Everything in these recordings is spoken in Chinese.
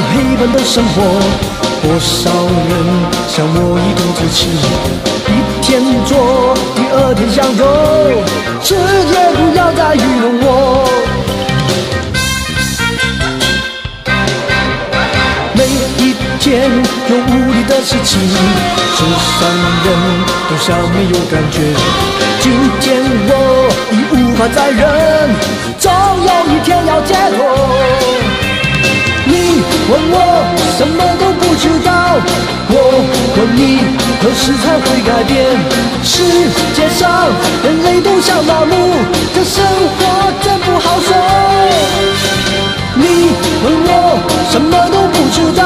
黑板的生活，多少人像我一肚子气，一天做，第二天想走，世界不要再愚弄我。每一天有无力的事情，世上人都像没有感觉。今天我已无法再忍，总有一天要解脱。问我什么都不知道，我问你何时才会改变？世界上人类都想麻木，这生活真不好受。你问我什么都不知道，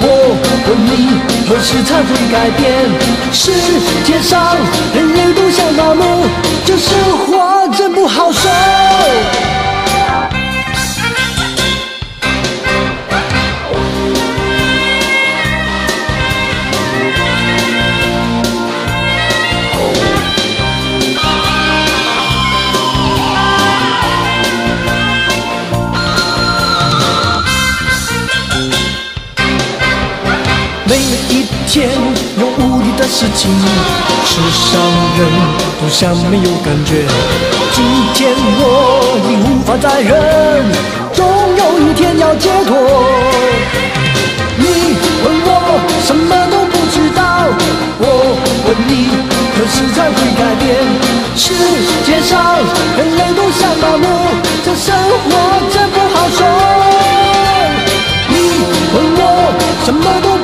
我问你何时才会改变？世界上人类都想麻木，这生活真不好受。每一天有无力的事情，世上人都像没有感觉。今天我已无法再忍，总有一天要解脱。你问我什么都不知道，我问你何时才会改变？世界上人类都想麻木，这生活真不好受。你问我什么都，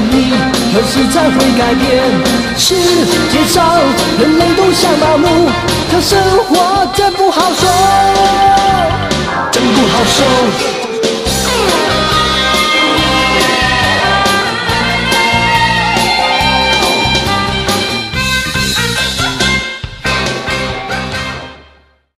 你何时才会改变？世界上人类都想麻木，可生活真不好受，真不好受。